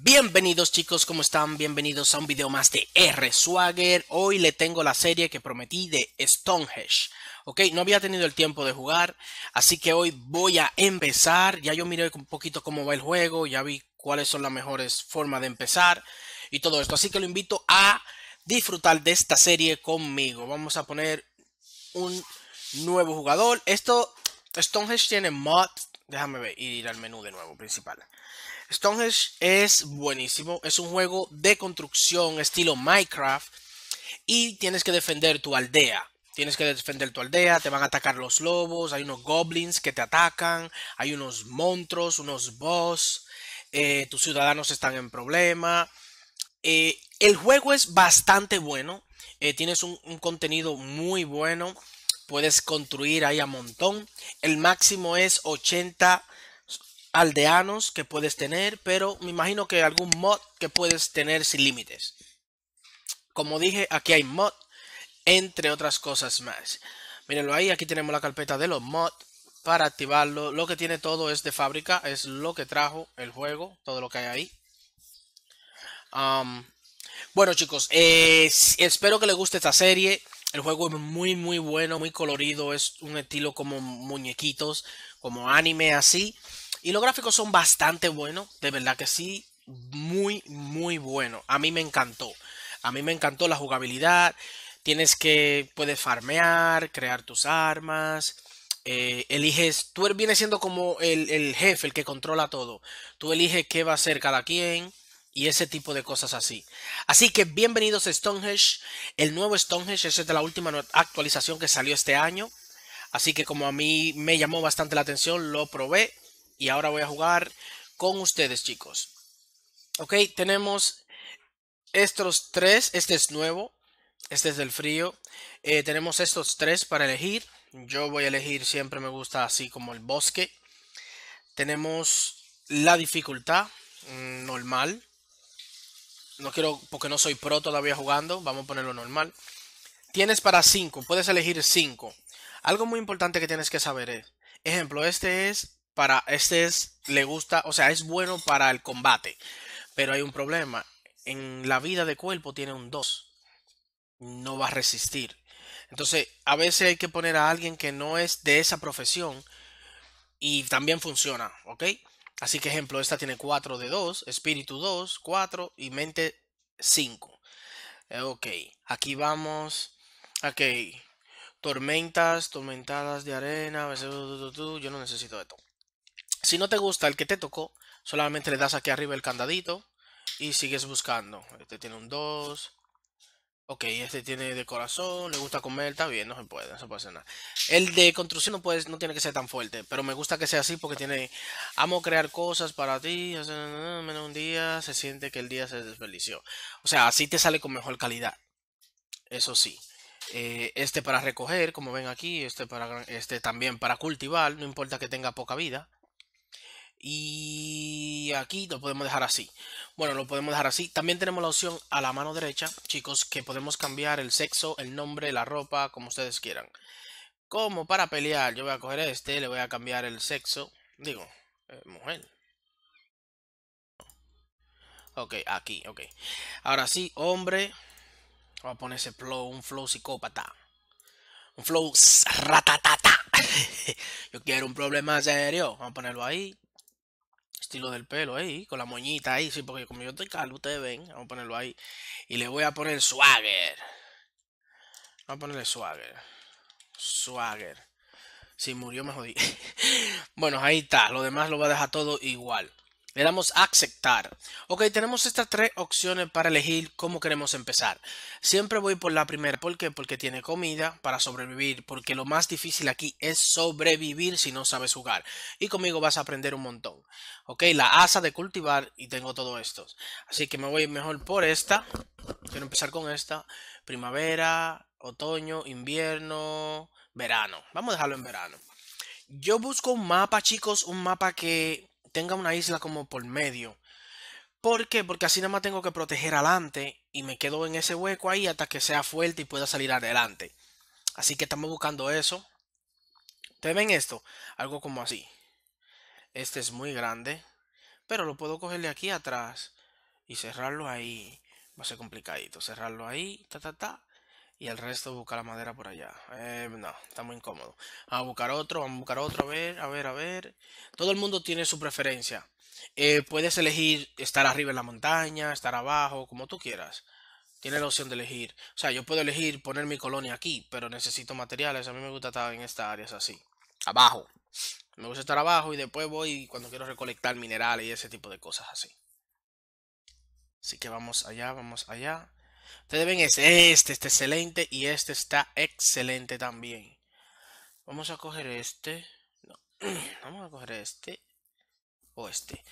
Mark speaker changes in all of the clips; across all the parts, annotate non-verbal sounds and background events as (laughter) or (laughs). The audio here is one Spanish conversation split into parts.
Speaker 1: Bienvenidos chicos, ¿cómo están? Bienvenidos a un video más de R Swagger. Hoy le tengo la serie que prometí de Stonehenge. Ok, no había tenido el tiempo de jugar, así que hoy voy a empezar. Ya yo miré un poquito cómo va el juego, ya vi cuáles son las mejores formas de empezar y todo esto. Así que lo invito a disfrutar de esta serie conmigo. Vamos a poner un nuevo jugador. Esto, Stonehenge tiene mod. Déjame ver, ir al menú de nuevo, principal. Stonehenge es buenísimo. Es un juego de construcción estilo Minecraft. Y tienes que defender tu aldea. Tienes que defender tu aldea, te van a atacar los lobos, hay unos goblins que te atacan, hay unos monstruos, unos boss, eh, tus ciudadanos están en problema. Eh, el juego es bastante bueno, eh, tienes un, un, contenido muy bueno, puedes construir ahí a montón. El máximo es 80 aldeanos que puedes tener, pero me imagino que algún mod que puedes tener sin límites. Como dije, aquí hay mod entre otras cosas más. Mírenlo ahí, aquí tenemos la carpeta de los mods para activarlo. Lo que tiene todo es de fábrica, es lo que trajo el juego, todo lo que hay ahí. Bueno chicos, espero que les guste esta serie. El juego es muy muy bueno, muy colorido, es un estilo como muñequitos, como anime así. Y los gráficos son bastante buenos, de verdad que sí, muy muy bueno. A mí me encantó. A mí me encantó la jugabilidad. Tienes que, puedes farmear, crear tus armas. Eh, eliges, tú vienes siendo como el, el, jefe, el que controla todo. Tú eliges qué va a hacer cada quien y ese tipo de cosas así. Así que bienvenidos a Stonehenge. El nuevo Stonehenge es de la última actualización que salió este año. Así que como a mí me llamó bastante la atención, lo probé. Y ahora voy a jugar con ustedes, chicos. Ok, tenemos estos tres. Este es nuevo. Este es del frío. Eh, tenemos estos tres para elegir. Yo voy a elegir, siempre me gusta así como el bosque. Tenemos la dificultad mm, normal. No quiero, porque no soy pro todavía jugando. Vamos a ponerlo normal. Tienes para 5, puedes elegir 5. Algo muy importante que tienes que saber es, ejemplo, este es para, este es, le gusta, o sea, es bueno para el combate. Pero hay un problema. En la vida de cuerpo tiene un 2 no va a resistir. Entonces, a veces hay que poner a alguien que no es de esa profesión y también funciona, ¿ok? Así que, ejemplo, esta tiene 4 de 2, espíritu 2, 4 y mente 5. Ok, aquí vamos. Ok, tormentas, tormentadas de arena. Yo no necesito esto. Si no te gusta el que te tocó, solamente le das aquí arriba el candadito y sigues buscando. Este tiene un 2. Ok, este tiene de corazón, le gusta comer, está bien, no se puede, no se puede hacer nada. El de construcción no, puede, no tiene que ser tan fuerte, pero me gusta que sea así porque tiene, amo crear cosas para ti, menos un día, se siente que el día se desperdició. O sea, así te sale con mejor calidad. Eso sí. Eh, este para recoger, como ven aquí, este, para, este también para cultivar, no importa que tenga poca vida. Y aquí lo podemos dejar así. Bueno, lo podemos dejar así. También tenemos la opción a la mano derecha, chicos, que podemos cambiar el sexo, el nombre, la ropa, como ustedes quieran. Como para pelear, yo voy a coger este, le voy a cambiar el sexo. Digo, eh, mujer. Ok, aquí, ok. Ahora sí, hombre. Voy a poner ese flow, un flow psicópata. Un flow ratatata. (laughs) yo quiero un problema serio. Vamos a ponerlo ahí estilo del pelo ahí, con la moñita ahí, sí, porque como yo estoy calvo, ustedes ven, vamos a ponerlo ahí. Y le voy a poner swagger. Vamos a ponerle swagger. Swagger. Si murió me jodí. (laughs) bueno, ahí está. Lo demás lo voy a dejar todo igual. Le damos a aceptar. Ok, tenemos estas tres opciones para elegir cómo queremos empezar. Siempre voy por la primera. ¿Por qué? Porque tiene comida para sobrevivir. Porque lo más difícil aquí es sobrevivir si no sabes jugar. Y conmigo vas a aprender un montón. Ok, la asa de cultivar y tengo todo esto. Así que me voy mejor por esta. Quiero empezar con esta. Primavera, otoño, invierno, verano. Vamos a dejarlo en verano. Yo busco un mapa, chicos. Un mapa que tenga una isla como por medio. ¿Por qué? Porque así nada más tengo que proteger adelante y me quedo en ese hueco ahí hasta que sea fuerte y pueda salir adelante. Así que estamos buscando eso. ¿Ustedes ven esto? Algo como así. Este es muy grande. Pero lo puedo coger de aquí atrás. y cerrarlo ahí va a ser complicadito. Cerrarlo ahí, ta, ta, ta. Y el resto buscar la madera por allá. Eh, no, está muy incómodo. Vamos a buscar otro, vamos a buscar otro, a ver, a ver, a ver. Todo el mundo tiene su preferencia. Eh, puedes elegir estar arriba en la montaña, estar abajo, como tú quieras. Tienes la opción de elegir. O sea, yo puedo elegir poner mi colonia aquí, pero necesito materiales. A mí me gusta estar en esta área así. Abajo. Me gusta estar abajo y después voy cuando quiero recolectar minerales y ese tipo de cosas así. Así que vamos allá, vamos allá. Ustedes ven este, este está excelente y este está excelente también. Vamos a coger este. No. (clears throat) Vamos a coger este. O este.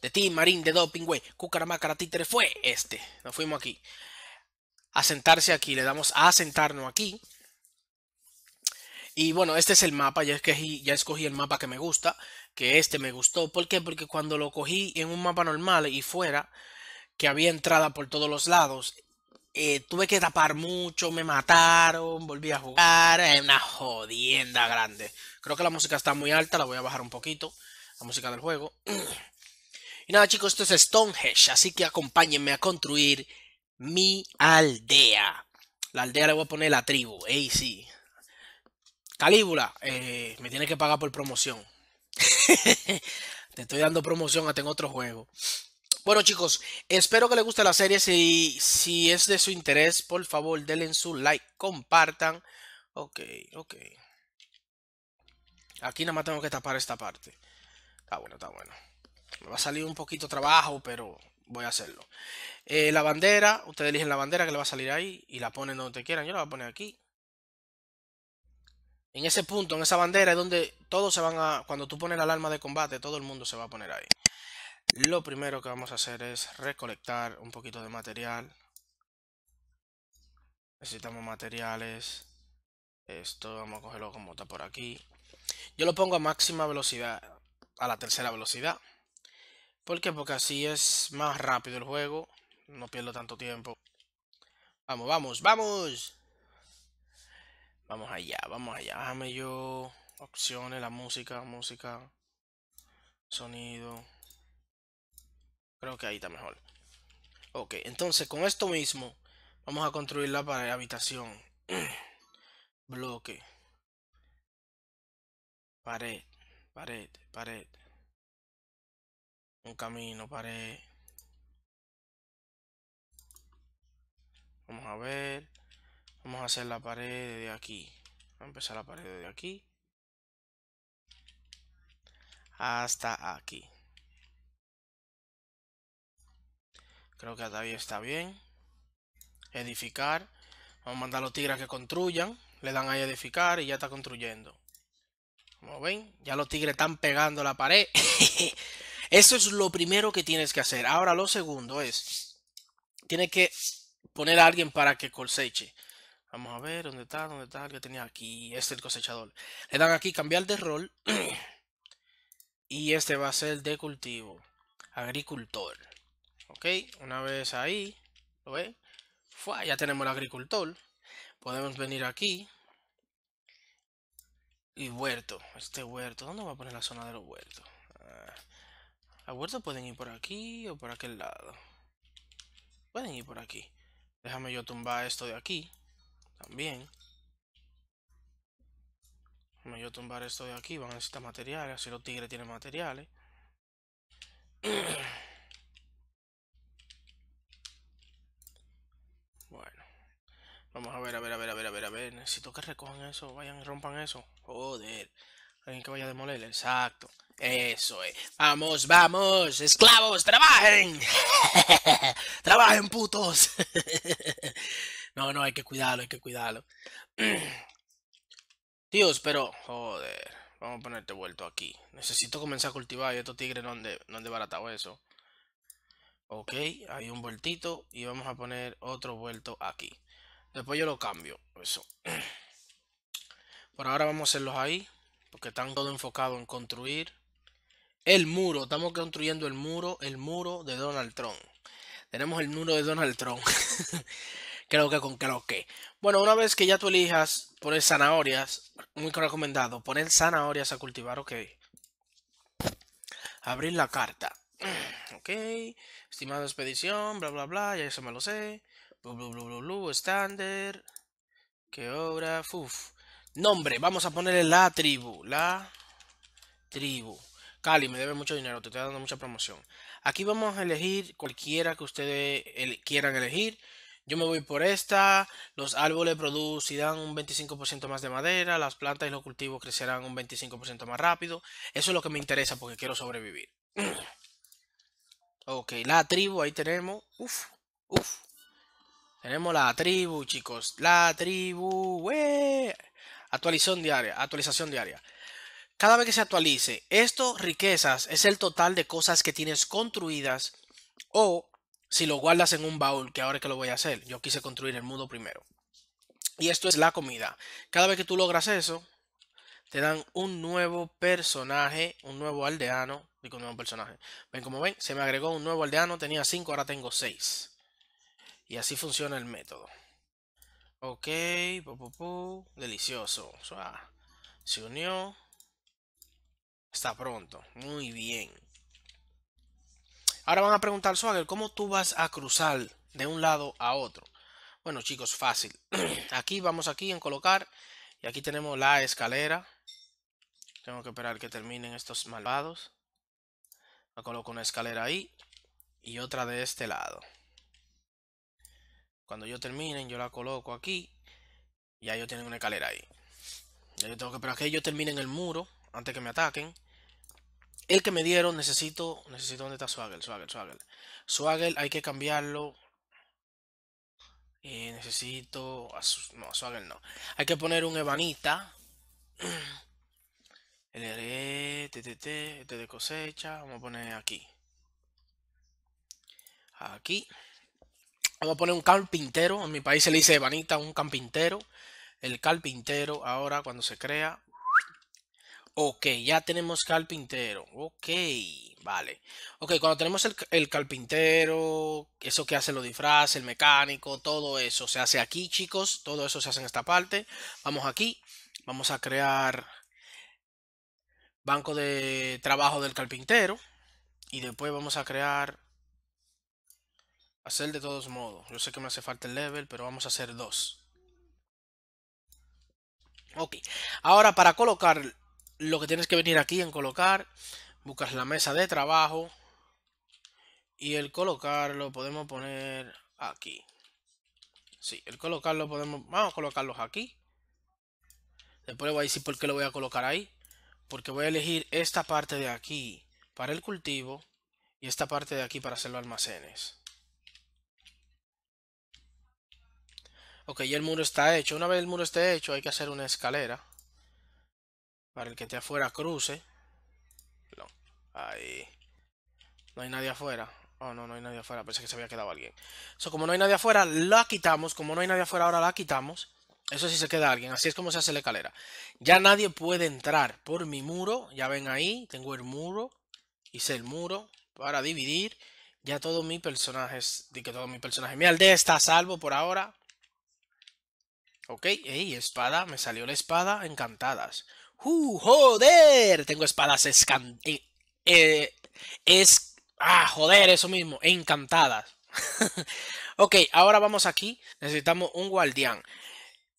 Speaker 1: De ti, Marín, de Doping, güey. Cucaramácara, títere, fue este. Nos fuimos aquí. A sentarse aquí. Le damos a sentarnos aquí. Y bueno, este es el mapa. Ya escogí, ya escogí el mapa que me gusta. Que este me gustó. ¿Por qué? Porque cuando lo cogí en un mapa normal y fuera, que había entrada por todos los lados, eh, tuve que tapar mucho, me mataron, volví a jugar, es una jodienda grande. Creo que la música está muy alta, la voy a bajar un poquito, la música del juego. Y nada chicos, esto es Stonehenge, así que acompáñenme a construir mi aldea. La aldea le voy a poner la tribu, ey sí. Calíbula, eh, me tiene que pagar por promoción. (laughs) Te estoy dando promoción hasta en otro juego. Bueno chicos, espero que les guste la serie. Si, si es de su interés, por favor denle su like, compartan. Ok, ok. Aquí nada más tengo que tapar esta parte. Está bueno, está bueno. Me va a salir un poquito trabajo, pero voy a hacerlo. Eh, la bandera, ustedes eligen la bandera que le va a salir ahí y la ponen donde quieran. Yo la voy a poner aquí. En ese punto, en esa bandera es donde todos se van a... Cuando tú pones la alarma de combate, todo el mundo se va a poner ahí. Lo primero que vamos a hacer es recolectar un poquito de material. Necesitamos materiales. Esto vamos a cogerlo como está por aquí. Yo lo pongo a máxima velocidad, a la tercera velocidad. ¿Por qué? Porque así es más rápido el juego. No pierdo tanto tiempo. Vamos, vamos, vamos. Vamos allá, vamos allá. Déjame yo opciones, la música, música, sonido. Creo que ahí está mejor. Ok, entonces con esto mismo vamos a construir la pared, habitación. (clears throat) Bloque. Pared, pared, pared. Un camino, pared. Vamos a ver. Vamos a hacer la pared de aquí. Vamos a empezar la pared de aquí. Hasta aquí. Creo que todavía está bien. Edificar. Vamos a mandar a los tigres que construyan. Le dan a edificar y ya está construyendo. Como ven, ya los tigres están pegando la pared. (laughs) Eso es lo primero que tienes que hacer. Ahora lo segundo es, tienes que poner a alguien para que coseche. Vamos a ver dónde está, dónde está que tenía aquí. Este es el cosechador. Le dan aquí cambiar de rol. (clears throat) y este va a ser de cultivo. Agricultor. Ok, una vez ahí, ¿lo ve? ya tenemos el agricultor. Podemos venir aquí. Y huerto, este huerto. ¿Dónde va a poner la zona de los huertos? Ah, los huertos pueden ir por aquí o por aquel lado. Pueden ir por aquí. Déjame yo tumbar esto de aquí. También. Déjame yo tumbar esto de aquí. Van a necesitar materiales. Así los tigres tienen materiales. (clears throat) Vamos a ver, a ver, a ver, a ver, a ver, a ver. Necesito que recojan eso, vayan y rompan eso. Joder. Alguien que vaya a demoler, exacto. Eso es. Vamos, vamos, esclavos, trabajen. (laughs) trabajen, putos. (laughs) no, no, hay que cuidarlo, hay que cuidarlo. (clears throat) Dios, pero, joder. Vamos a ponerte vuelto aquí. Necesito comenzar a cultivar y estos tigres no han, no han eso. Ok, hay un vueltito y vamos a poner otro vuelto aquí. Después yo lo cambio. Eso. Por ahora vamos a hacerlos ahí. Porque están todo enfocado en construir el muro. Estamos construyendo el muro. El muro de Donald Trump. Tenemos el muro de Donald Trump. (laughs) creo que con creo que. Bueno, una vez que ya tú elijas poner zanahorias. Muy recomendado. Poner zanahorias a cultivar. Ok. Abrir la carta. (clears throat) Ok. Estimado expedición, bla, bla, bla. Ya eso me lo sé. Blu, blu, blu, blu, blu. Estándar. ¿Qué obra? Uf. Nombre. Vamos a ponerle la tribu. La tribu. Cali, me debe mucho dinero. Te estoy dando mucha promoción. Aquí vamos a elegir cualquiera que ustedes quieran elegir. Yo me voy por esta. Los árboles producirán un 25% más de madera. Las plantas y los cultivos crecerán un 25% más rápido. Eso es lo que me interesa porque quiero sobrevivir. (clears throat) ok, la tribu, ahí tenemos. Uf, uf. Tenemos la tribu, chicos. La tribu. Actualización diaria. Actualización diaria. Cada vez que se actualice, esto, riquezas, es el total de cosas que tienes construidas o si lo guardas en un baúl, que ahora que lo voy a hacer, yo quise construir el mundo primero. Y esto es la comida. Cada vez que tú logras eso, te dan un nuevo personaje, un nuevo aldeano. Digo, un nuevo personaje. Ven como ven, se me agregó un nuevo aldeano, tenía 5, ahora tengo 6. Y así funciona el método. Ok, delicioso. se unió. Está pronto. Muy bien. Ahora van a preguntar, Swagger, ¿cómo tú vas a cruzar de un lado a otro? Bueno, chicos, fácil. (clears throat) aquí vamos aquí en colocar. Y aquí tenemos la escalera. Tengo que esperar que terminen estos malvados. Me coloco una escalera ahí. Y otra de este lado. Cuando yo terminen, yo la coloco aquí. Y ya yo tengo una escalera ahí. Ya yo tengo que esperar que ellos terminen el muro antes que me ataquen. El que me dieron, necesito. Necesito. ¿Dónde está Swaggle? Swaggle, Swaggle. Swaggle hay que cambiarlo. Y necesito. No, Swaggle no. Hay que poner un Evanita. LR, TTT, este de cosecha. Vamos a poner aquí. Aquí. Vamos a poner un carpintero. En mi país se le dice Evanita, un carpintero. El carpintero ahora cuando se crea Ok, ya tenemos carpintero. Ok, vale. Ok, cuando tenemos el, el carpintero, eso que hace los disfraces, el mecánico, todo eso se hace aquí, chicos. Todo eso se hace en esta parte. Vamos aquí. Vamos a crear banco de trabajo del carpintero. Y después vamos a crear... Hacer de todos modos. Yo sé que me hace falta el level, pero vamos a hacer dos. Ok. Ahora para colocar lo que tienes que venir aquí en colocar, buscas la mesa de trabajo y el colocarlo podemos poner aquí. Sí, el colocarlo podemos, vamos a colocarlos aquí. Después voy a decir por qué lo voy a colocar ahí. Porque voy a elegir esta parte de aquí para el cultivo y esta parte de aquí para hacer los almacenes. Ok, ya el muro está hecho. Una vez el muro esté hecho hay que hacer una escalera. Para el que esté afuera cruce. No. Ahí. No hay nadie afuera. Oh, no, no hay nadie afuera. Pensé que se había quedado alguien. Eso, como no hay nadie afuera, la quitamos. Como no hay nadie afuera, ahora la quitamos. Eso sí se queda alguien. Así es como se hace la escalera. Ya nadie puede entrar por mi muro. Ya ven ahí. Tengo el muro. Hice el muro para dividir. Ya todos mis personajes. Di que todos mis personajes. Mi aldea está a salvo por ahora. Ok. Ey, espada. Me salió la espada. Encantadas. ¡Uh, joder! Tengo espadas escan... Eh, es... Ah, joder, eso mismo. Encantadas. (laughs) ok, ahora vamos aquí. Necesitamos un guardián.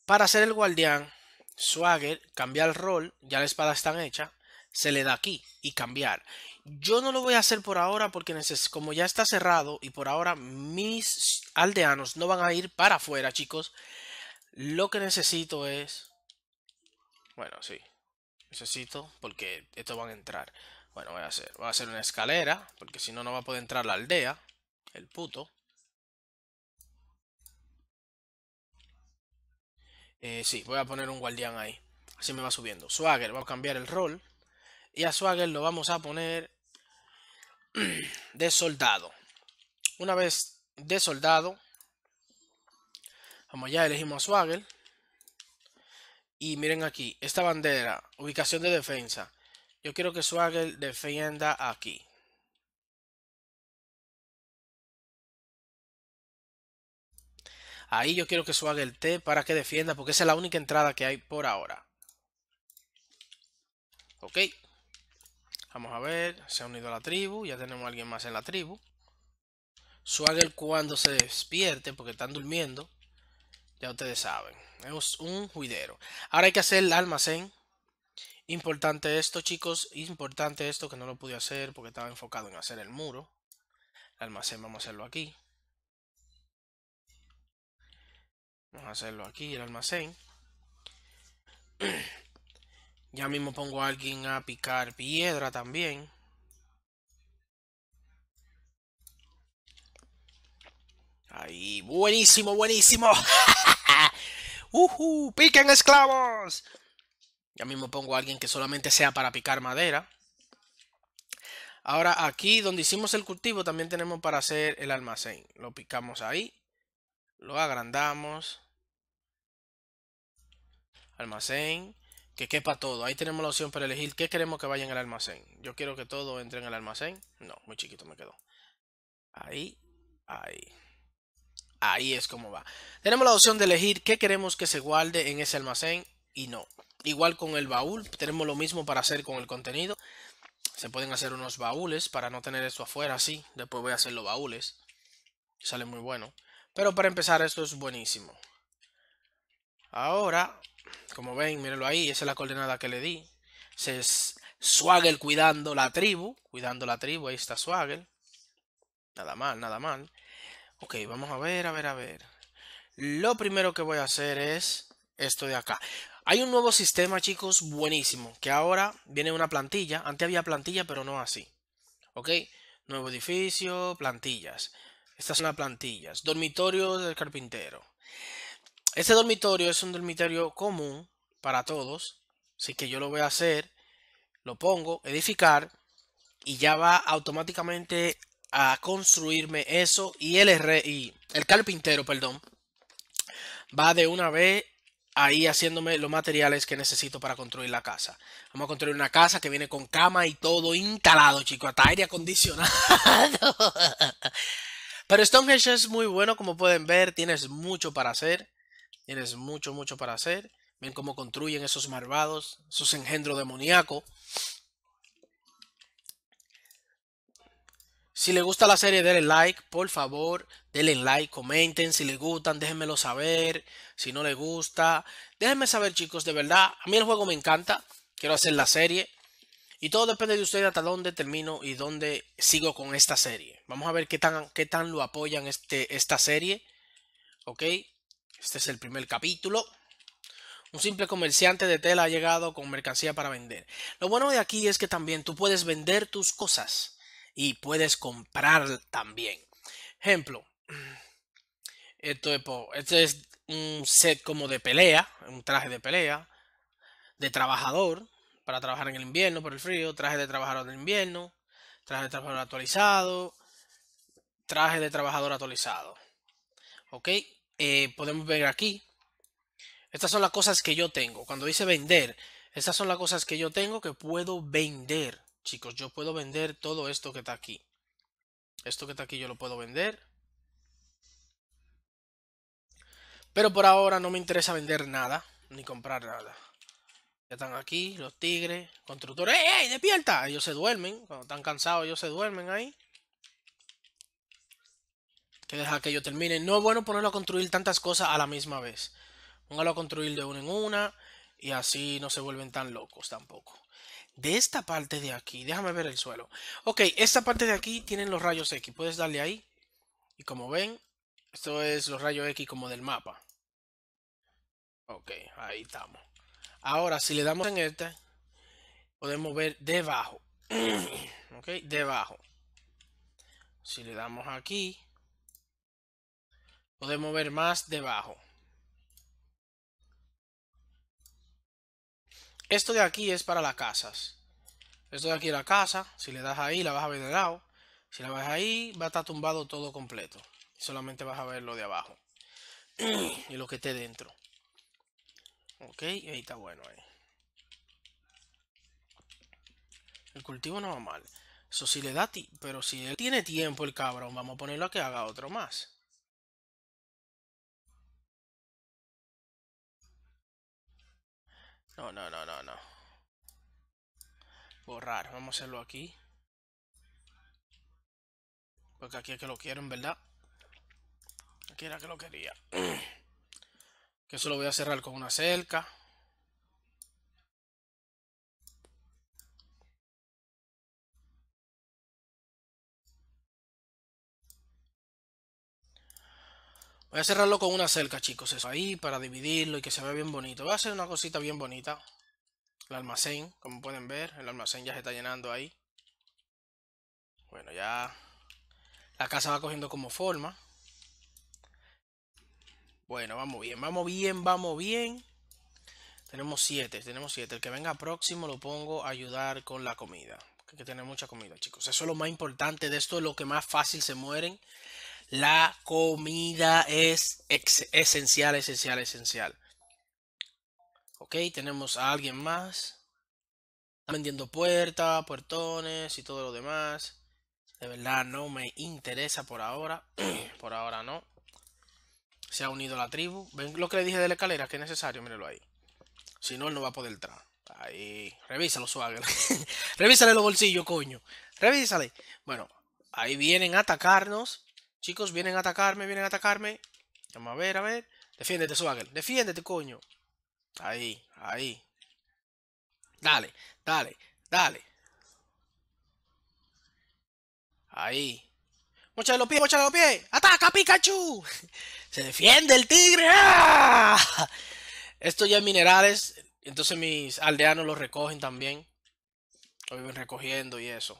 Speaker 1: Para hacer el guardián, Swagger, cambiar el rol. Ya la espada está hecha. Se le da aquí y cambiar. Yo no lo voy a hacer por ahora porque como ya está cerrado y por ahora mis aldeanos no van a ir para afuera, chicos. Lo que necesito es... Bueno, sí, Necesito, porque estos van a entrar. Bueno, voy a hacer, voy a hacer una escalera, porque si no, no va a poder entrar la aldea. El puto. Eh, sí, voy a poner un guardián ahí. Así me va subiendo. Swagger, vamos a cambiar el rol. Y a Swagger lo vamos a poner (clears throat) de soldado. Una vez de soldado, Vamos ya elegimos Swagger. Y miren aquí, esta bandera, ubicación de defensa. Yo quiero que Swagger defienda aquí. Ahí yo quiero que Swagger T para que defienda, porque esa es la única entrada que hay por ahora. Ok. Vamos a ver, se ha unido a la tribu, ya tenemos a alguien más en la tribu. Swagger cuando se despierte, porque están durmiendo, ya ustedes saben, es un juidero. Ahora hay que hacer el almacén. Importante esto, chicos, importante esto que no lo pude hacer porque estaba enfocado en hacer el muro. El almacén vamos a hacerlo aquí. Vamos a hacerlo aquí, el almacén. (clears throat) Ya mismo pongo a alguien a picar piedra también. Ahí, buenísimo, buenísimo. (laughs) (laughs) uh, piquen esclavos. Ya mismo pongo a alguien que solamente sea para picar madera. Ahora aquí donde hicimos el cultivo también tenemos para hacer el almacén. Lo picamos ahí. Lo agrandamos. Almacén. Que quepa todo. Ahí tenemos la opción para elegir qué queremos que vaya en el almacén. Yo quiero que todo entre en el almacén. No, muy chiquito me quedó. Ahí. Ahí. Ahí es como va. Tenemos la opción de elegir qué queremos que se guarde en ese almacén y no. Igual con el baúl, tenemos lo mismo para hacer con el contenido. Se pueden hacer unos baúles para no tener esto afuera así. Después voy a hacer los baúles. Sale muy bueno. Pero para empezar esto es buenísimo. Ahora, como ven, mírenlo ahí. Esa es la coordenada que le di. Se es Swagger cuidando la tribu. Cuidando la tribu. Ahí está Swagger. Nada mal, nada mal. Ok, vamos a ver, a ver, a ver. Lo primero que voy a hacer es esto de acá. Hay un nuevo sistema, chicos, buenísimo. Que ahora viene una plantilla. Antes había plantilla, pero no así. Ok, nuevo edificio, plantillas. Estas son las plantillas. Dormitorio del carpintero. Este dormitorio es un dormitorio común para todos. Así que yo lo voy a hacer. Lo pongo, edificar. Y ya va automáticamente a construirme eso y el, y el carpintero, perdón, va de una vez ahí haciéndome los materiales que necesito para construir la casa. Vamos a construir una casa que viene con cama y todo instalado, chicos, hasta aire acondicionado. (laughs) Pero Stonehenge es muy bueno, como pueden ver, tienes mucho para hacer. Tienes mucho, mucho para hacer. Ven cómo construyen esos malvados, esos engendros demoníacos. Si les gusta la serie, denle like, por favor, denle like, comenten, si les gustan, déjenmelo saber, si no les gusta, déjenme saber chicos, de verdad, a mí el juego me encanta, quiero hacer la serie, y todo depende de ustedes hasta dónde termino y dónde sigo con esta serie. Vamos a ver qué tan, qué tan lo apoyan este, esta serie, ok, este es el primer capítulo. Un simple comerciante de tela ha llegado con mercancía para vender. Lo bueno de aquí es que también tú puedes vender tus cosas y puedes comprar también. Ejemplo, (clears throat) esto es, un set como de pelea, un traje de pelea, de trabajador, para trabajar en el invierno por el frío, traje de trabajador del invierno, traje de trabajador actualizado, traje de trabajador actualizado. Ok, eh, podemos ver aquí. Estas son las cosas que yo tengo. Cuando dice vender, estas son las cosas que yo tengo que puedo vender. Chicos, yo puedo vender todo esto que está aquí. Esto que está aquí yo lo puedo vender. Pero por ahora no me interesa vender nada, ni comprar nada. Ya están aquí los tigres, constructores. ¡Ey, ey, despierta! Ellos se duermen. Cuando están cansados, ellos se duermen ahí. Que deja que ellos terminen. No es bueno ponerlo a construir tantas cosas a la misma vez. Póngalo a construir de una en una. Y así no se vuelven tan locos tampoco de esta parte de aquí, déjame ver el suelo. Ok, esta parte de aquí tienen los rayos X. Puedes darle ahí. Y como ven, esto es los rayos X como del mapa. Ok, ahí estamos. Ahora, si le damos en este, podemos ver debajo. (clears throat) ok, debajo. Si le damos aquí, podemos ver más debajo. Esto de aquí es para las casas. Esto de aquí es la casa. Si le das ahí, la vas a ver de lado. Si la vas ahí, va a estar tumbado todo completo. Solamente vas a ver lo de abajo. (clears throat) y lo que esté dentro. Ok, ahí está bueno ahí. El cultivo no va mal. Eso sí le da. Pero si él tiene tiempo el cabrón, vamos a ponerlo a que haga otro más. No, no, no, no, no. Borrar. Vamos a hacerlo aquí. Porque aquí es que lo quieren, ¿verdad? Aquí era que lo quería. (clears throat) Que eso lo voy a cerrar con una cerca. Voy a cerrarlo con una cerca, chicos. Eso ahí para dividirlo y que se vea bien bonito. Voy a hacer una cosita bien bonita. El almacén, como pueden ver, el almacén ya se está llenando ahí. Bueno, ya la casa va cogiendo como forma. Bueno, vamos bien, vamos bien, vamos bien. Tenemos siete, tenemos siete. El que venga próximo lo pongo a ayudar con la comida. Hay que tener mucha comida, chicos. Eso es lo más importante de esto, es lo que más fácil se mueren. La comida es esencial, esencial, esencial. Ok, tenemos a alguien más. vendiendo puertas, puertones y todo lo demás. De verdad no me interesa por ahora. (clears throat) por ahora no. Se ha unido la tribu. ¿Ven lo que le dije de la escalera? Que es necesario, míralo ahí. Si no, él no va a poder entrar. Ahí. Revísalo, Swagger. (laughs) Revísale los bolsillos, coño. Revísale. Bueno, ahí vienen a atacarnos. Chicos, vienen a atacarme, vienen a atacarme. Vamos a ver, a ver. Defiéndete, Swagger. Defiéndete, coño. Ahí, ahí. Dale, dale, dale. Ahí. Mochale los pies, mochale los pies. ¡Ataca, Pikachu! (laughs) Se defiende el tigre. ¡Ah! Esto ya es minerales. Entonces mis aldeanos los recogen también. Lo viven recogiendo y eso.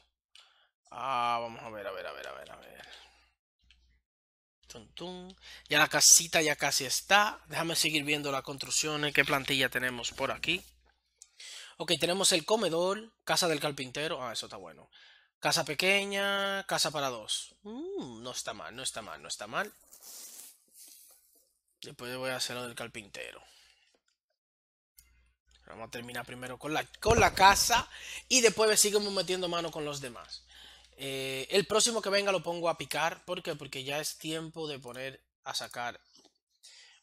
Speaker 1: Ah, vamos a ver, a ver, a ver, a ver, a ver. Ya la casita ya casi está. Déjame seguir viendo las construcciones. ¿Qué plantilla tenemos por aquí? Ok, tenemos el comedor, casa del carpintero. Ah, eso está bueno. Casa pequeña, casa para dos. Mm, no está mal, no está mal, no está mal. Después voy a hacer lo del carpintero. Vamos a terminar primero con la, con la casa y después seguimos metiendo mano con los demás. Eh, el próximo que venga lo pongo a picar. ¿Por qué? Porque ya es tiempo de poner a sacar.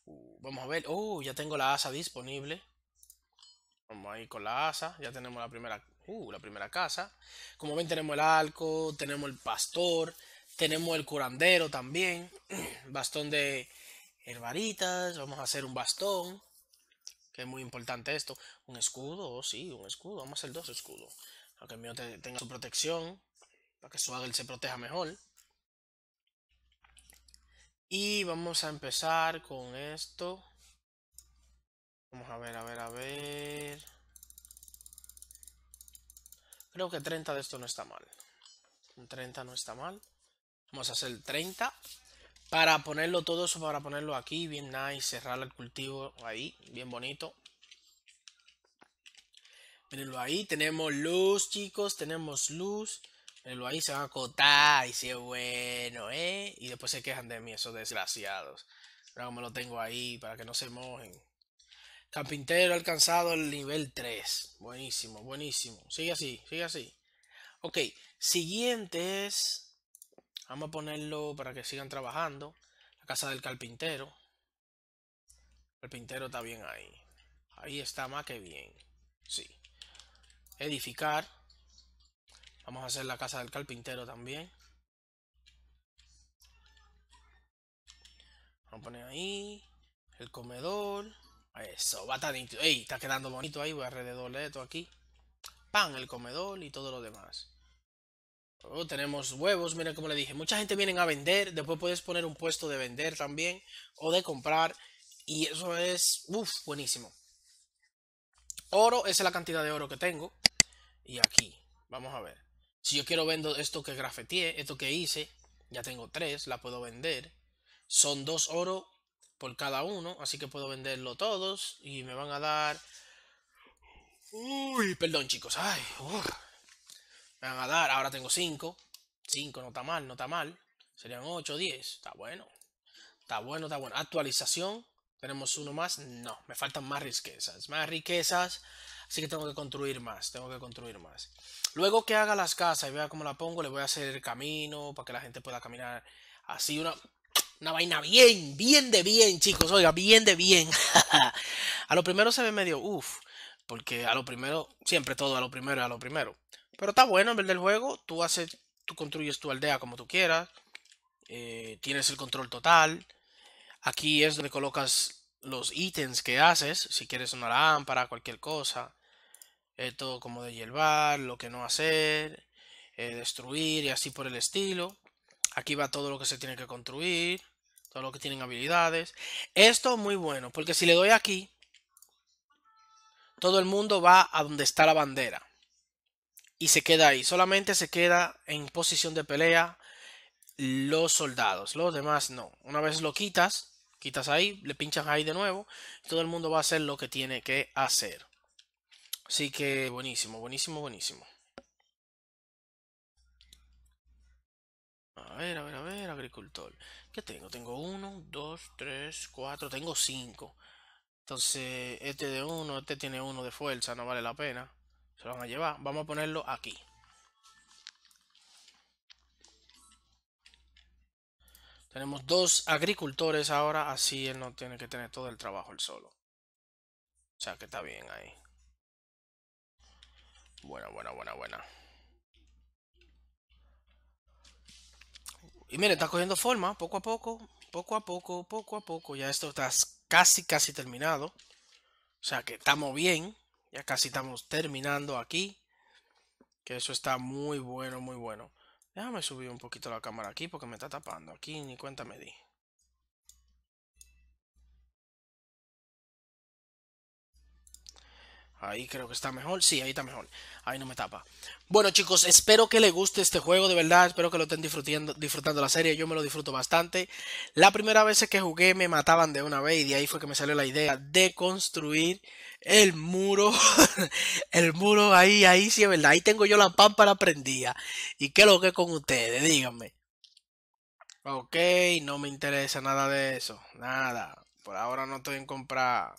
Speaker 1: Uh, vamos a ver. Oh, ya tengo la asa disponible. Vamos a ir con la asa. Ya tenemos la primera, uh, la primera casa. Como ven, tenemos el arco, tenemos el pastor, tenemos el curandero también. (clears throat) Bastón de herbaritas. Vamos a hacer un bastón. Que es muy importante esto. Un escudo, sí, un escudo. Vamos a hacer dos escudos. Aunque el mío tenga su protección para que su se proteja mejor. Y vamos a empezar con esto. Vamos a ver, a ver, a ver. Creo que 30 de esto no está mal. Un 30 no está mal. Vamos a hacer 30. Para ponerlo todo eso, para ponerlo aquí, bien nice. Cerrar el cultivo ahí, bien bonito. Mírenlo ahí. Tenemos luz, chicos. Tenemos luz. Pero ahí se van a acotar y si es bueno, ¿eh? Y después se quejan de mí, esos desgraciados. Pero me lo tengo ahí para que no se mojen. Carpintero alcanzado el nivel 3. Buenísimo, buenísimo. Sigue así, sigue así. Ok, siguientes. Vamos a ponerlo para que sigan trabajando. La casa del carpintero. El carpintero está bien ahí. Ahí está más que bien. Sí. Edificar. Vamos a hacer la casa del carpintero también. Vamos a poner ahí. El comedor. Eso, va tan Ey, está quedando bonito ahí. Voy alrededor de esto aquí. Pan, el comedor y todo lo demás. Oh, tenemos huevos, miren como le dije. Mucha gente viene a vender. Después puedes poner un puesto de vender también. O de comprar. Y eso es, uff, buenísimo. Oro, esa es la cantidad de oro que tengo. Y aquí, vamos a ver. Si yo quiero vender esto que grafeteé, esto que hice, ya tengo tres, la puedo vender. Son dos oro por cada uno, así que puedo venderlo todos y me van a dar... Uy, perdón chicos, ay, me van a dar, ahora tengo cinco. Cinco no está mal, no está mal. Serían ocho, diez, está bueno. Está bueno, está bueno. Actualización, tenemos uno más. No, me faltan más riquezas. Más riquezas Así que tengo que construir más, tengo que construir más. Luego que haga las casas y vea cómo la pongo, le voy a hacer el camino para que la gente pueda caminar así. Una, una vaina bien, bien de bien, chicos. Oiga, bien de bien. (laughs) a lo primero se ve medio uff. Porque a lo primero, siempre todo a lo primero, a lo primero. Pero está bueno en vez del juego. Tú haces, tú construyes tu aldea como tú quieras. Eh, tienes el control total. Aquí es donde colocas los ítems que haces. Si quieres una lámpara, cualquier cosa. Esto como de hierbar, lo que no hacer, eh, destruir y así por el estilo. Aquí va todo lo que se tiene que construir. Todo lo que tienen habilidades. Esto es muy bueno. Porque si le doy aquí. Todo el mundo va a donde está la bandera y se queda ahí. Solamente se queda en posición de pelea los soldados. Los demás no. Una vez lo quitas, quitas ahí, le pinchas ahí de nuevo. Todo el mundo va a hacer lo que tiene que hacer. Así que buenísimo, buenísimo, buenísimo. A ver, a ver, a ver, agricultor. ¿Qué tengo? Tengo uno, dos, tres, cuatro, tengo cinco. Entonces, este de uno, este tiene uno de fuerza, no vale la pena. Se lo van a llevar. Vamos a ponerlo aquí. Tenemos dos agricultores ahora, así él no tiene que tener todo el trabajo él solo. O sea que está bien ahí. Buena, buena, buena, buena. Y miren, está cogiendo forma, poco a poco, poco a poco, poco a poco. Ya esto está casi, casi terminado. O sea que estamos bien. Ya casi estamos terminando aquí. Que eso está muy bueno, muy bueno. Déjame subir un poquito la cámara aquí porque me está tapando. Aquí ni cuenta me di. Ahí creo que está mejor. Sí, ahí está mejor. Ahí no me tapa. Bueno, chicos, espero que les guste este juego, de verdad. Espero que lo estén disfrutando, disfrutando la serie. Yo me lo disfruto bastante. La primera vez que jugué me mataban de una vez y de ahí fue que me salió la idea de construir el muro. (laughs) el muro ahí, ahí sí es verdad. Ahí tengo yo la pámpara prendida. ¿Y qué es lo que con ustedes? Díganme. Ok, no me interesa nada de eso. Nada. Por ahora no estoy en comprar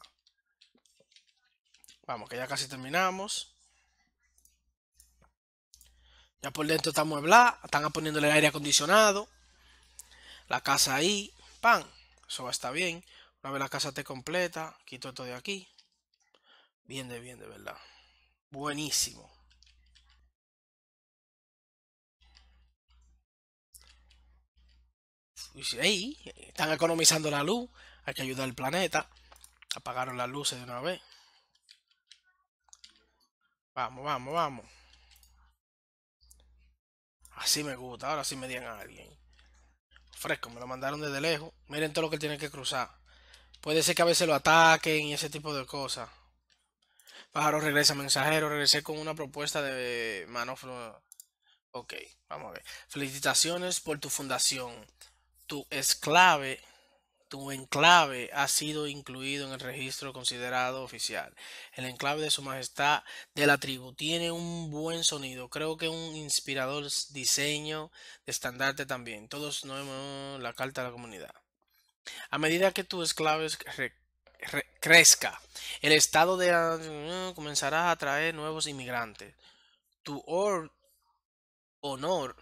Speaker 1: Vamos, que ya casi terminamos. Ya por dentro está mueblada. Están poniéndole el aire acondicionado. La casa ahí. ¡Pam! Eso va a estar bien. Una vez la casa esté completa. Quito esto de aquí. Bien de bien, de verdad. Buenísimo. Están economizando la luz. Hay que ayudar al planeta. Apagaron las luces de una vez. Vamos, vamos, vamos. Así me gusta. Ahora sí me dieron a alguien. Fresco, me lo mandaron desde lejos. Miren todo lo que tiene que cruzar. Puede ser que a veces lo ataquen y ese tipo de cosas. Pájaro regresa, mensajero. Regresé con una propuesta de Manoflo. Ok, vamos a ver. Felicitaciones por tu fundación. Tu esclave tu enclave ha sido incluido en el registro considerado oficial. El enclave de su majestad de la tribu tiene un buen sonido. Creo que un inspirador diseño de estandarte también. Todos no hemos la carta de la comunidad. A medida que tu esclave crezca, el estado de comenzará a atraer nuevos inmigrantes. Tu honor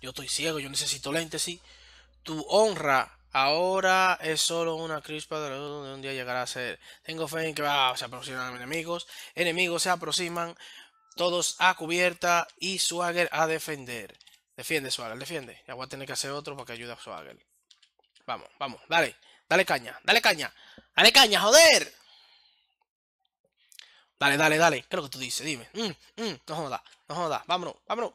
Speaker 1: yo estoy ciego, yo necesito lentes, sí. Tu honra ahora es solo una crispa de, un día llegará a ser. Tengo fe en que va, se aproximan enemigos. Enemigos se aproximan, todos a cubierta y Swagger a defender. Defiende, Swagger, defiende. Ya voy a que hacer otro para que ayude a Swagger. Vamos, vamos, dale, dale caña, dale caña, dale caña, joder. Dale, dale, dale. ¿Qué es lo que tú dices? Dime. Mm, mm, no jodas, no jodas. Vámonos, vámonos.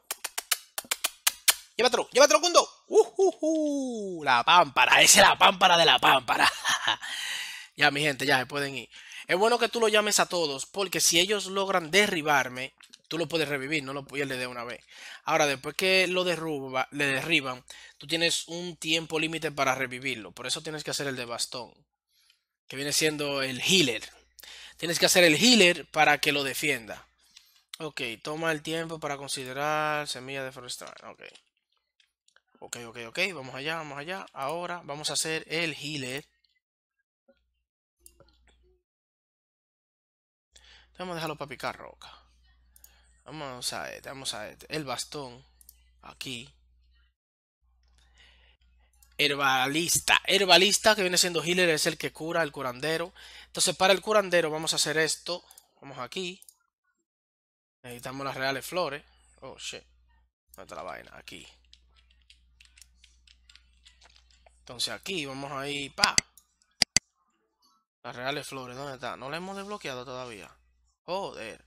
Speaker 1: Llévatelo, llévatelo, Kundo. Uh, uh, uh, la pámpara, esa es la pámpara de la pámpara. (laughs) ya, mi gente, ya se pueden ir. Es bueno que tú lo llames a todos, porque si ellos logran derribarme, tú lo puedes revivir, no lo pierdes de una vez. Ahora, después que lo derruba, le derriban, tú tienes un tiempo límite para revivirlo. Por eso tienes que hacer el de bastón, que viene siendo el healer. Tienes que hacer el healer para que lo defienda. Ok, toma el tiempo para considerar semilla de forestal. Ok. Ok, ok, ok. Vamos allá, vamos allá. Ahora vamos a hacer el healer. Vamos a dejarlo para picar roca. Vamos a este, vamos a este. El bastón. Aquí. Herbalista. Herbalista que viene siendo healer es el que cura, el curandero. Entonces para el curandero vamos a hacer esto. Vamos aquí. Necesitamos las reales flores. Oh, shit. ¿Dónde está la vaina? Aquí. Entonces aquí vamos a ir, pa. Las reales flores, ¿dónde está? No la hemos desbloqueado todavía. Joder.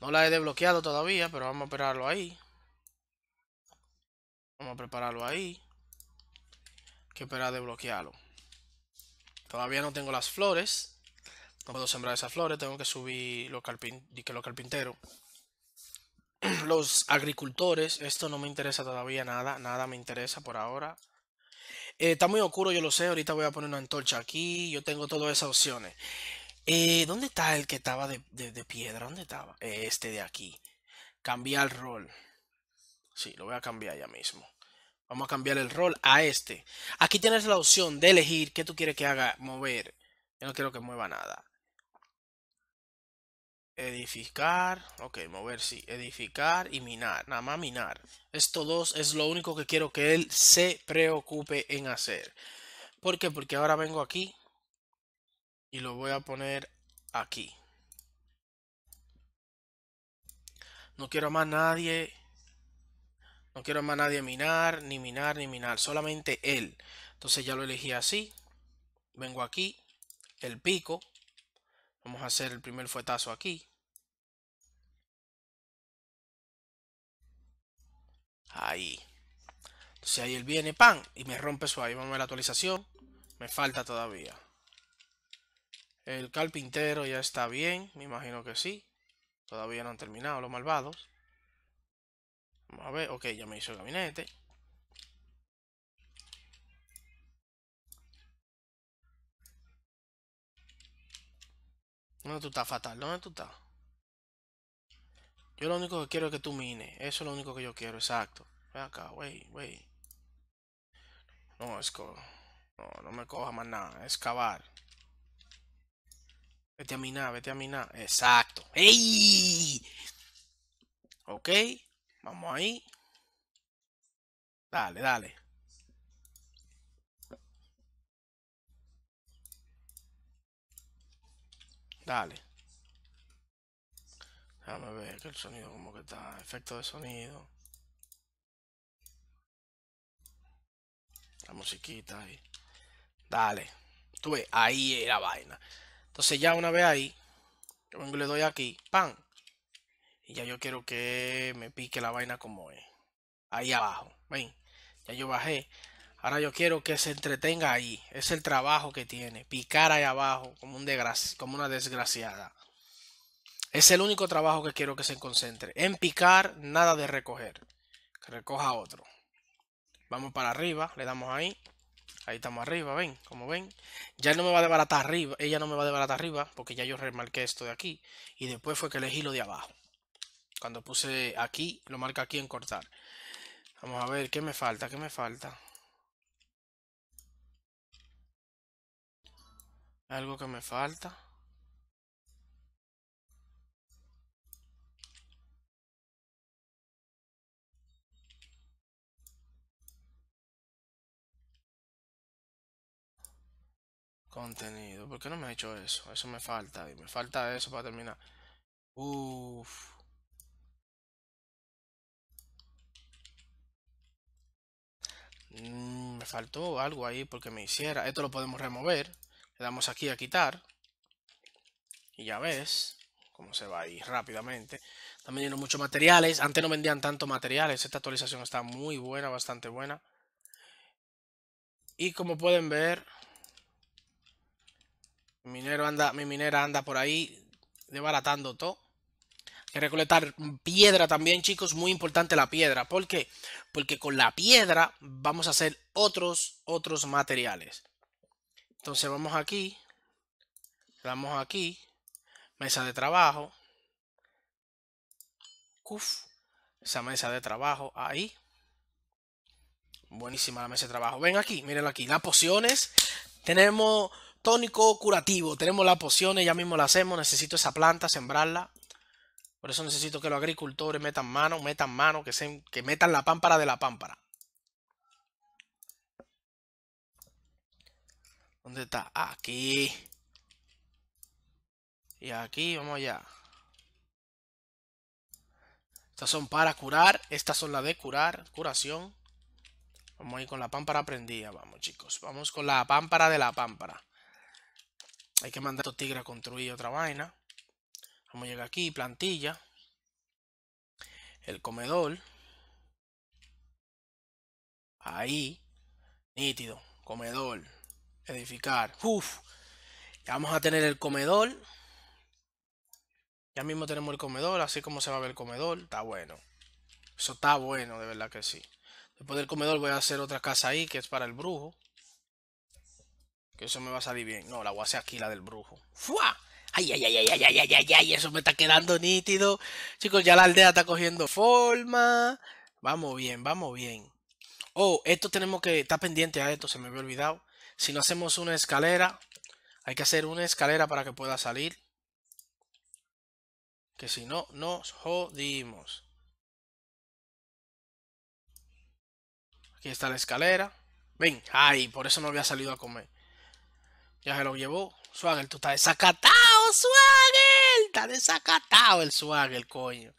Speaker 1: No la he desbloqueado todavía, pero vamos a esperarlo ahí. Vamos a prepararlo ahí. Hay que esperar a desbloquearlo. Todavía no tengo las flores. No puedo sembrar esas flores. Tengo que subir los, que los carpinteros. (clears throat) Los agricultores. Esto no me interesa todavía nada. Nada me interesa por ahora. Eh, está muy oscuro, yo lo sé. Ahorita voy a poner una antorcha aquí. Yo tengo todas esas opciones. Eh, ¿Dónde está el que estaba de, piedra? ¿Dónde estaba? Este de aquí. Cambiar rol. Sí, lo voy a cambiar ya mismo. Vamos a cambiar el rol a este. Aquí tienes la opción de elegir qué tú quieres que haga mover. Yo no quiero que mueva nada. Edificar. Ok, mover sí. Edificar y minar. Nada más minar. Esto dos es lo único que quiero que él se preocupe en hacer. ¿Por qué? Porque ahora vengo aquí. Y lo voy a poner aquí. No quiero más nadie. No quiero más nadie minar, ni minar, ni minar. Solamente él. Entonces ya lo elegí así. Vengo aquí. El pico. Vamos a hacer el primer fuetazo aquí. Ahí. Entonces ahí él viene, pan, y me rompe su ahí. Vamos a ver la actualización. Me falta todavía. El carpintero ya está bien, me imagino que sí. Todavía no han terminado los malvados. Vamos a ver, ok, ya me hizo el gabinete. ¿Dónde tú estás, Fatal? ¿Dónde tú estás? Yo lo único que quiero es que tú mines. Eso es lo único que yo quiero, exacto. Ven acá, wey, wey. No, es No, no me coja más nada. Es cavar. Vete a minar, vete a minar. Exacto. ¡Ey! Ok. Vamos ahí. Dale, dale. Dale. Déjame ver que el sonido como que está. Efecto de sonido. La musiquita ahí. Dale. Tú ves, ahí era vaina. Entonces ya una vez ahí, yo y le doy aquí, ¡pam! Y ya yo quiero que me pique la vaina como es. Ahí abajo, ven. Ya yo bajé. Ahora yo quiero que se entretenga ahí. Es el trabajo que tiene. Picar ahí abajo como, un como una desgraciada. Es el único trabajo que quiero que se concentre. En picar, nada de recoger. Que recoja otro. Vamos para arriba, le damos ahí. Ahí estamos arriba, ven, como ven. Ya no me va a desbaratar arriba, ella no me va a desbaratar arriba, porque ya yo remarqué esto de aquí. Y después fue que elegí lo de abajo. Cuando puse aquí, lo marca aquí en cortar. Vamos a ver, ¿qué me falta? ¿Qué me falta? Algo que me falta. Contenido. ¿Por qué no me ha hecho eso? Eso me falta. Y me falta eso para terminar. Uff. Mm, me faltó algo ahí porque me hiciera. Esto lo podemos remover. Le damos aquí a quitar. Y ya ves cómo se va ahí rápidamente. Están vendiendo muchos materiales. Antes no vendían tanto materiales. Esta actualización está muy buena, bastante buena. Y como pueden ver, mi minero anda, mi minera anda por ahí desbaratando todo. Hay que recolectar piedra también, chicos. Muy importante la piedra. ¿Por qué? Porque con la piedra vamos a hacer otros, otros materiales. Entonces vamos aquí. Damos aquí. Mesa de trabajo. Uf, esa mesa de trabajo ahí. Buenísima la mesa de trabajo. Ven aquí, miren aquí. Las pociones. Tenemos tónico curativo. Tenemos las pociones, ya mismo la hacemos. Necesito esa planta, sembrarla. Por eso necesito que los agricultores metan mano, metan mano, que, se, que metan la pámpara de la pámpara. ¿Dónde está? Aquí. Y aquí, vamos allá. Estas son para curar. Estas son las de curar. Curación. Vamos a ir con la pámpara prendida. Vamos, chicos. Vamos con la pámpara de la pámpara. Hay que mandar a tigres a construir otra vaina. Vamos a llegar aquí. Plantilla. El comedor. Ahí. Nítido. Comedor. Edificar. Uf. Ya vamos a tener el comedor. Ya mismo tenemos el comedor. Así como se va a ver el comedor. Está bueno. Eso está bueno, de verdad que sí. Después del comedor voy a hacer otra casa ahí que es para el brujo. Que eso me va a salir bien. No, la voy a hacer aquí, la del brujo. ¡Fua! Ay, ay, ay, ay, ay, ay, ay, ay, eso me está quedando nítido. Chicos, ya la aldea está cogiendo forma. Vamos bien, vamos bien. Oh, esto tenemos que estar pendiente a esto, se me había olvidado. Si no hacemos una escalera, hay que hacer una escalera para que pueda salir. Que si no, nos jodimos. Aquí está la escalera. Ven, ay, por eso no había salido a comer. Ya se lo llevó. Swagger, tú estás desacatado, Swagger. Está desacatado el Swagger, coño.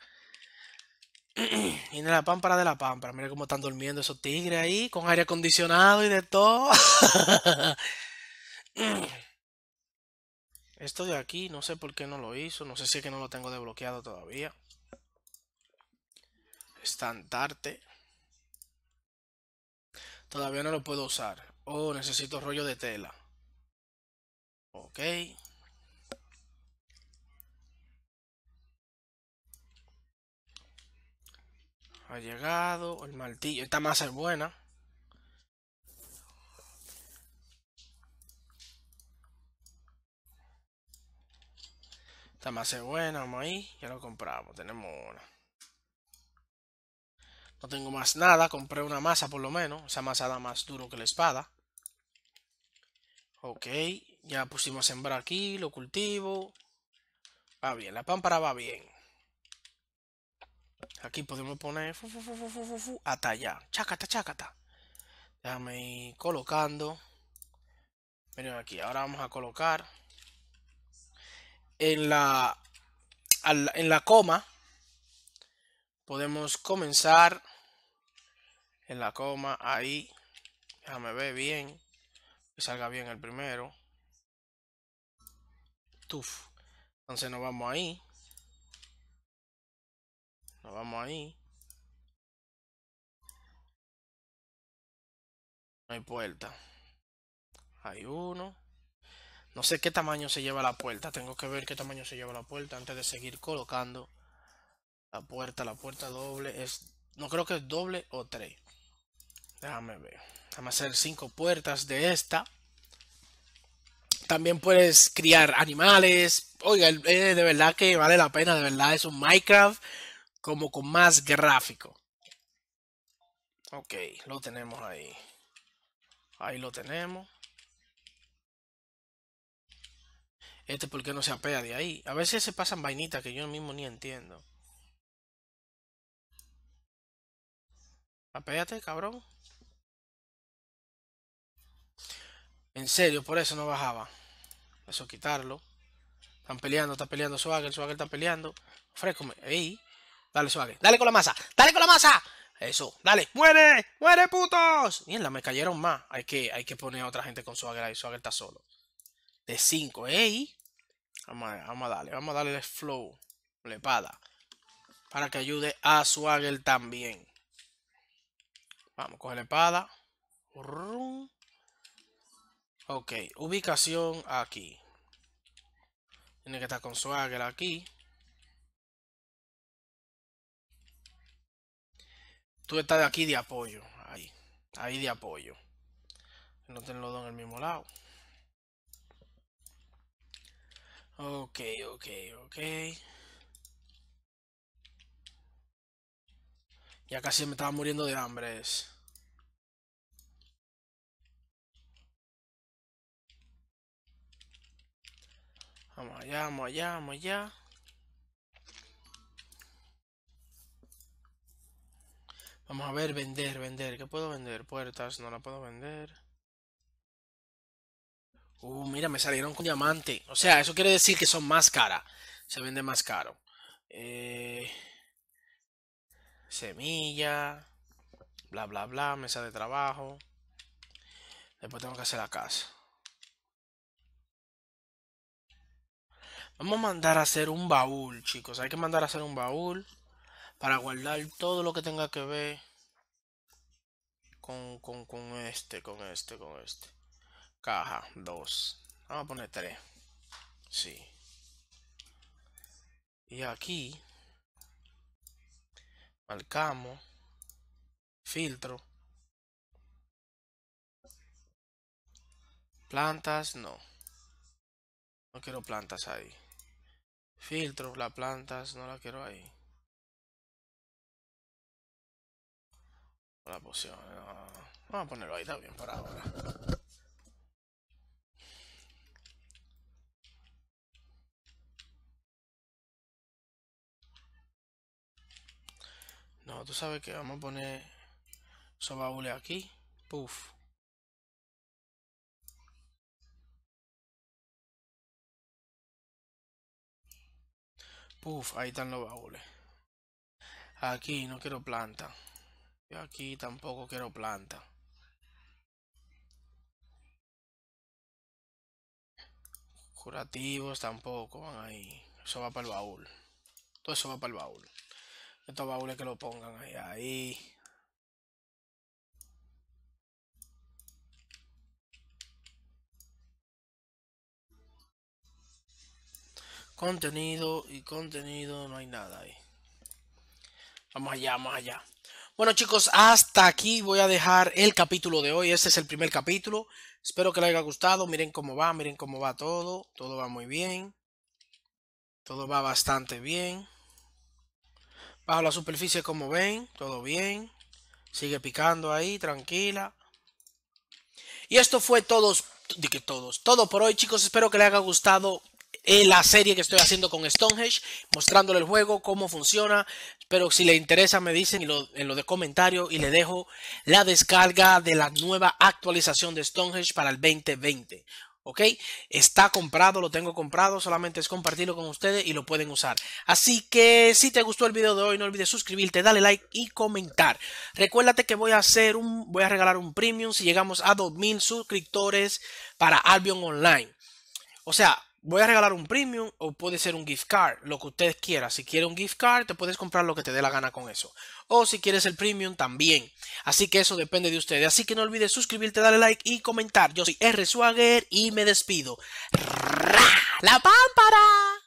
Speaker 1: (clears throat) Viene la pámpara de la pámpara. Mira cómo están durmiendo esos tigres ahí, con aire acondicionado y de todo. (clears throat) Esto de aquí, no sé por qué no lo hizo. No sé si es que no lo tengo desbloqueado todavía. Estantarte. Todavía no lo puedo usar. Oh, necesito rollo de tela. Ok. Ha llegado el martillo. Esta masa es buena. Esta masa es buena. Vamos ahí. Ya lo compramos. Tenemos una. No tengo más nada. Compré una masa por lo menos. Esa masa da más duro que la espada. Ok. Ya pusimos a sembrar aquí. Lo cultivo. Va bien. La pámpara va bien. Aquí podemos poner fu, fu, fu, hasta allá. Chácata, chácata. Déjame ir colocando. Miren aquí. Ahora vamos a colocar en la en la coma podemos comenzar en la coma ahí déjame ver bien que salga bien el primero Entonces nos vamos ahí nos vamos ahí no hay puerta hay uno no sé qué tamaño se lleva la puerta. Tengo que ver qué tamaño se lleva la puerta antes de seguir colocando la puerta. La puerta doble es... No creo que es doble o tres. Déjame ver. Déjame hacer cinco puertas de esta. También puedes criar animales. Oiga, eh, de verdad que vale la pena. De verdad es un Minecraft como con más gráfico. Ok, lo tenemos ahí. Ahí lo tenemos. Este por qué no se apea de ahí. A veces se pasan vainitas que yo mismo ni entiendo. Apéate, cabrón. En serio, por eso no bajaba. Eso quitarlo. Están peleando, está peleando Swagger, Swagger está peleando. Frescome, ey. Dale, Swagger. Dale con la masa. Dale con la masa. Eso, dale. ¡Muere! ¡Muere, putos! Mierda, me cayeron más. Hay que, hay que poner a otra gente con Swagger ahí. Swagger está solo. De 5, ey. Vamos a, vamos a darle, vamos a darle el flow, la espada, para que ayude a Swagger también. Vamos, coge la espada. Ok, ubicación aquí. Tiene que estar con Swagger aquí. Tú estás de aquí de apoyo. Ahí. Ahí de apoyo. No tener los dos en el mismo lado. Ok, ok, ok. Ya casi me estaba muriendo de hambre. Vamos allá, vamos allá, vamos allá. Vamos a ver, vender, vender. ¿Qué puedo vender? Puertas, no la puedo vender. Uh, mira, me salieron con diamante. O sea, eso quiere decir que son más caras. Se vende más caro. Eh, semilla, bla, bla, bla, mesa de trabajo. Después tengo que hacer la casa. Vamos a mandar a hacer un baúl, chicos. Hay que mandar a hacer un baúl para guardar todo lo que tenga que ver con, con, este, con este, con este. Caja, dos. Vamos a poner tres. Sí. Y aquí marcamos filtro plantas no no quiero plantas ahí filtro las plantas no la quiero ahí la poción vamos a ponerlo ahí también por ahora No, tú sabes que vamos a poner esos baúles aquí. Puf. Puf, ahí están los baúles. Aquí no quiero planta. Y aquí tampoco quiero planta. Curativos tampoco van ahí. Eso va para el baúl. Todo eso va para el baúl. Estos baúles que lo pongan ahí. Ahí. Contenido y contenido, no hay nada ahí. Vamos allá, vamos allá. Bueno chicos, hasta aquí voy a dejar el capítulo de hoy. Este es el primer capítulo. Espero que les haya gustado. Miren cómo va, miren cómo va todo. Todo va muy bien. Todo va bastante bien. Bajo la superficie como ven, todo bien. Sigue picando ahí, tranquila. Y esto fue todos, que todos, todo por hoy chicos. Espero que les haya gustado la serie que estoy haciendo con Stonehenge, mostrándole el juego, cómo funciona. Pero si le interesa me dicen en lo de comentarios y le dejo la descarga de la nueva actualización de Stonehenge para el 2020. ¿ok? Está comprado, lo tengo comprado, solamente es compartirlo con ustedes y lo pueden usar. Así que si te gustó el video de hoy, no olvides suscribirte, darle like y comentar. Recuérdate que voy a hacer un, voy a regalar un premium si llegamos a 2000 suscriptores para Albion Online. O sea, voy a regalar un premium o puede ser un gift card, lo que ustedes quieran. Si quieres un gift card, te puedes comprar lo que te dé la gana con eso. O si quieres el premium, también. Así que eso depende de ustedes. Así que no olvides suscribirte, darle like y comentar. Yo soy R. Swagger y me despido. ¡La pámpara!